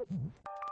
Mm-hmm.